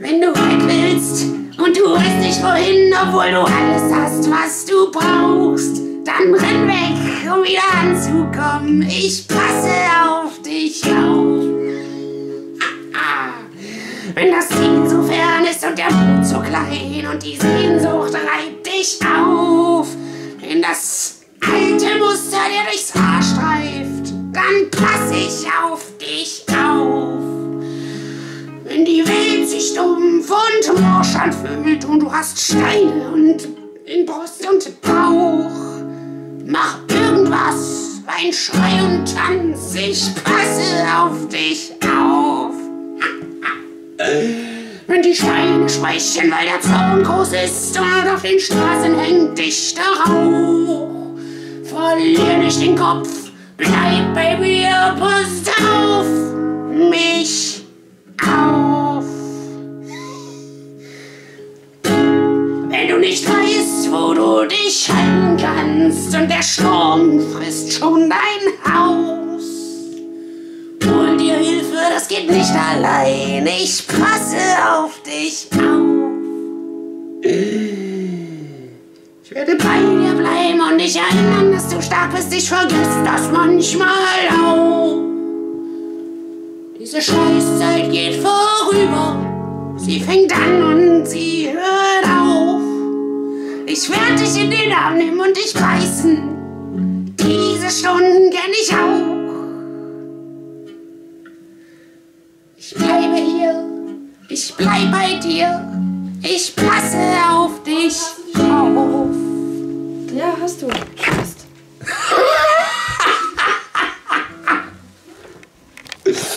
Wenn du weg willst und du weißt nicht wohin, obwohl du alles hast, was du brauchst, dann renn weg, um wieder anzukommen. Ich passe auf dich auf. Wenn das Ziel so fern ist und der Mut so klein und die Sehnsucht reibt dich auf, wenn das alte Muster dir durchs Haar streift, dann pass ich auf dich auf. Dumpf und morsch anfühlt und du hast Steine und in Brust und Bauch, mach irgendwas, ein Schrei und Tanz, ich passe auf dich auf. Wenn die Steine sprechen, weil der Zaun groß ist und auf den Straßen hängt dichter Rauch, verlier nicht den Kopf, bleib bei mir, passt auf mich nicht weißt, wo du dich halten kannst und der Sturm frisst schon dein Haus, hol dir Hilfe, das geht nicht allein. Ich passe auf dich auf. Ich werde bei dir bleiben und dich erinnern, dass du stark bist. Ich vergesse das manchmal auch. Diese Scheißzeit geht vorüber. Sie fängt an und sie hört. Ich werde dich in den Arm nehmen und dich beißen. Diese Stunden kenn ich auch. Ich bleibe hier, ich bleib bei dir. Ich passe auf dich auf. Ja, hast du.